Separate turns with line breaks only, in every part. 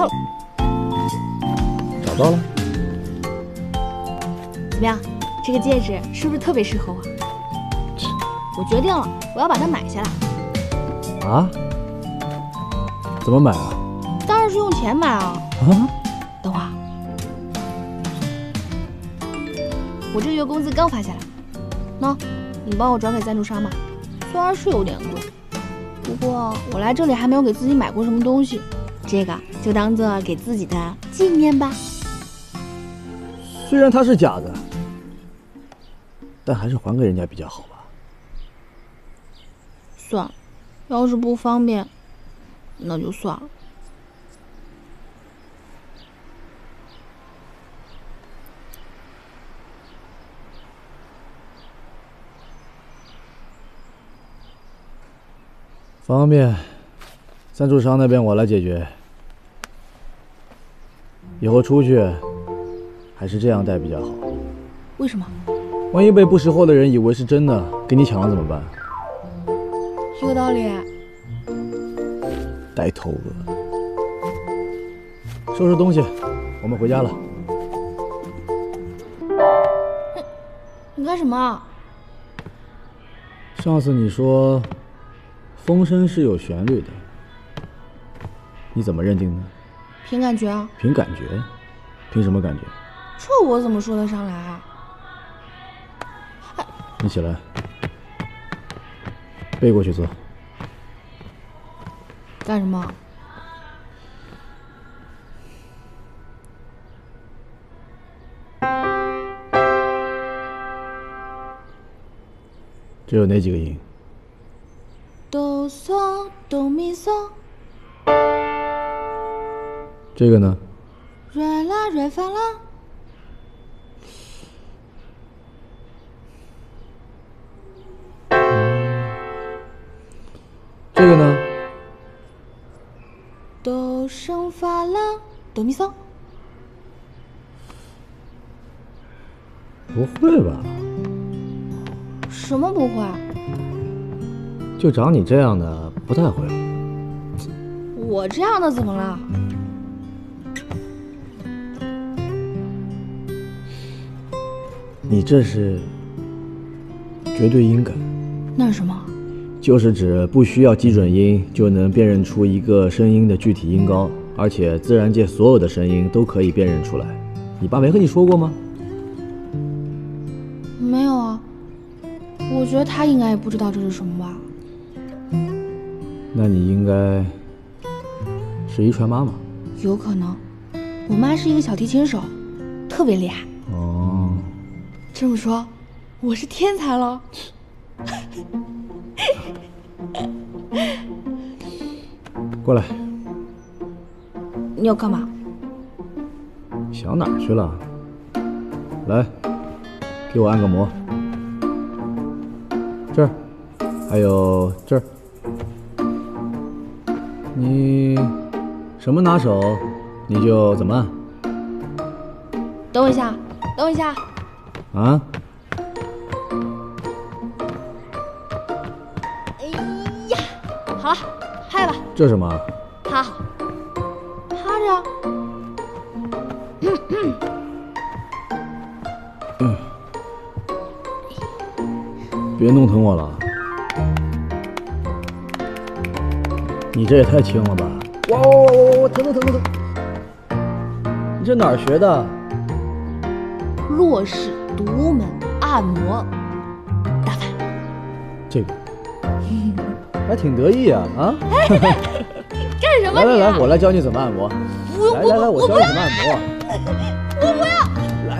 到了，
找到了。
怎么样？这个戒指是不是特别适合我？我决定了，我要把它买下来。
啊？怎么买啊？
当然是用钱买啊。
啊？
等会儿，我这月工资刚发下来，喏，你帮我转给赞助商吧。虽然是有点贵，不过我来这里还没有给自己买过什么东西，这个就当做给自己的纪念吧。
虽然它是假的，但还是还给人家比较好吧。
算了，要是不方便，那就算了。
方便，赞助商那边我来解决。以后出去还是这样戴比较好。
为什么？
万一被不识货的人以为是真的，给你抢了怎么办？
有道理。
呆头鹅。收拾东西，我们回家了。
你干什么？
上次你说风声是有旋律的，你怎么认定的？
凭感觉啊。
凭感觉？凭什么感觉？
这我怎么说得上来啊？
你起来，背过去坐。
干什么？
只有哪几个音？
哆嗦哆咪嗦。
这个呢？
软啦，软发啦。
这个呢？
哆升发啦哆咪嗦。
不会吧？
什么不会？
就长你这样的，不太会。
我这样的怎么了？
你这是绝对音感。
那是什么？
就是指不需要基准音就能辨认出一个声音的具体音高，而且自然界所有的声音都可以辨认出来。你爸没和你说过吗？
没有啊。我觉得他应该也不知道这是什么吧。
那你应该是遗传妈妈。
有可能，我妈是一个小提琴手，特别厉害。
哦。
这么说，我是天才了。
过来。
你要干嘛？
想哪儿去了？来，给我按个摩。这儿，还有这儿。你什么拿手，你就怎么按。
等我一下，等我一下。
啊？
哎呀，好了，拍吧。
这什么？
趴好，趴着。
嗯。别弄疼我了。你这也太轻了吧！哇哇哇哇哇！疼疼疼疼疼！你这哪儿学的？
洛氏独门按摩大法。
这个还挺得意啊啊！
干什么？
来来来，我来教你怎么按摩。来来来，我教你怎么按摩。
我不要。
来，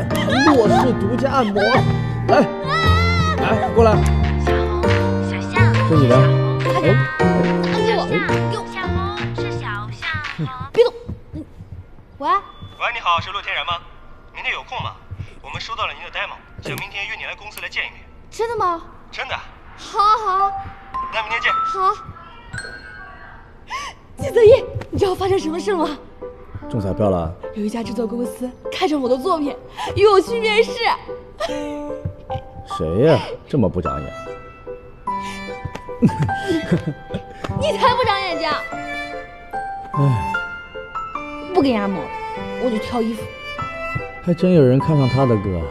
洛氏独家按摩。来，来过来。
小红，小象。
是你的。
哎。
给我，
给我。小红是小象。
别动。喂。
喂，你好，是洛天然吗？明天有空吗？我们收到了您的 demo，想明天约你来公司来见一面。
真的吗？
真的。
好，好。
那明天见。
好。季泽一，你知道发生什么事了吗？
中彩票了。
有一家制作公司看上我的作品，约我去面试。
谁呀？这么不长眼。
你才不长眼睛！
哎。
不不给人家摸了，我就挑衣服。
还真有人看上他的歌。